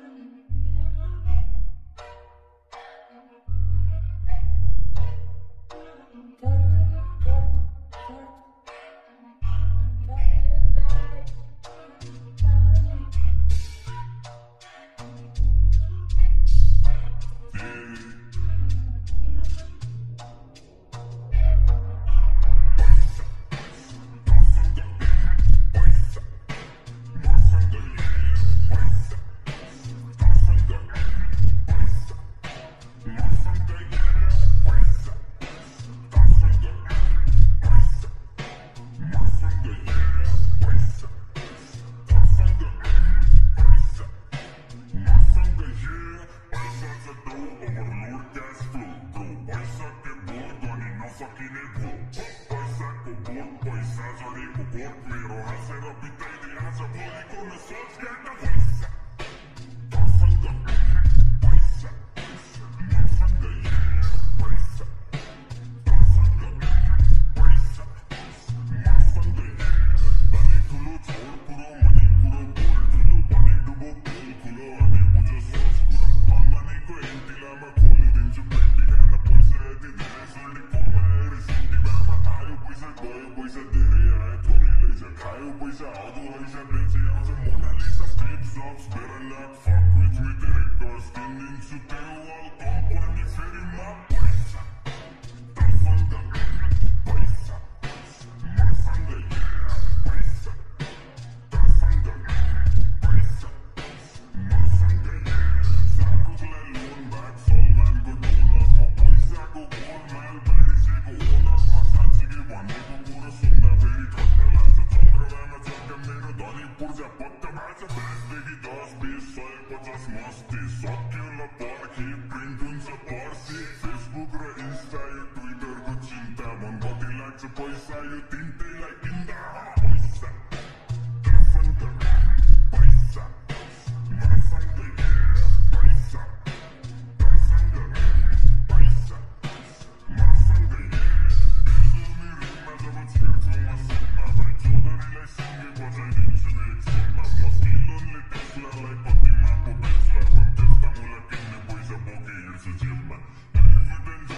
Better fuck with me, direct or skin into masti Sakila parki, printun sa parsi Facebook ra Insta Twitter ko chinta. Man. body like sa paisa tinte like inda Paisa, Paisa, marfan ka Paisa, tarfan ka Paisa, da Never been